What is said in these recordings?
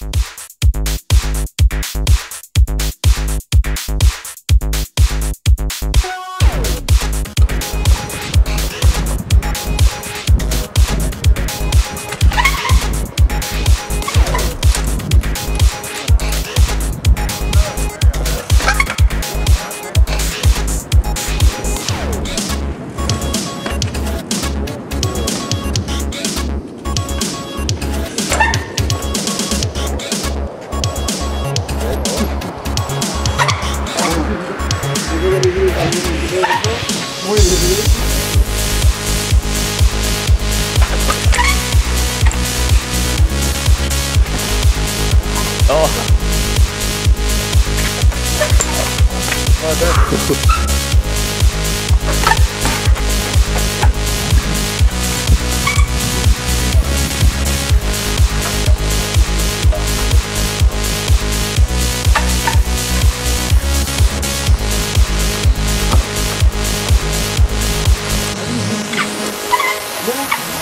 You 여기서 물 어. 아, 네.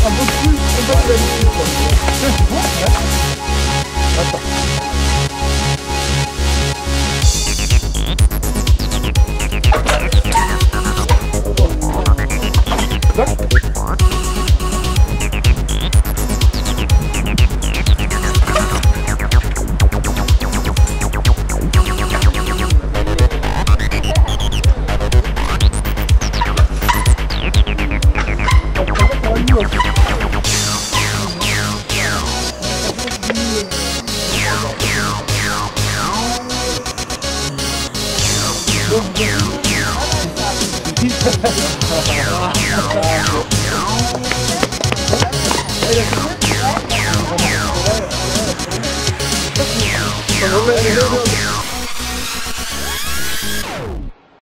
I'm going to Hey,